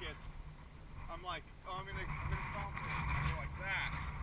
like it, I'm like, oh, I'm gonna, I'm gonna stop this. I go like that.